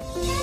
Bye.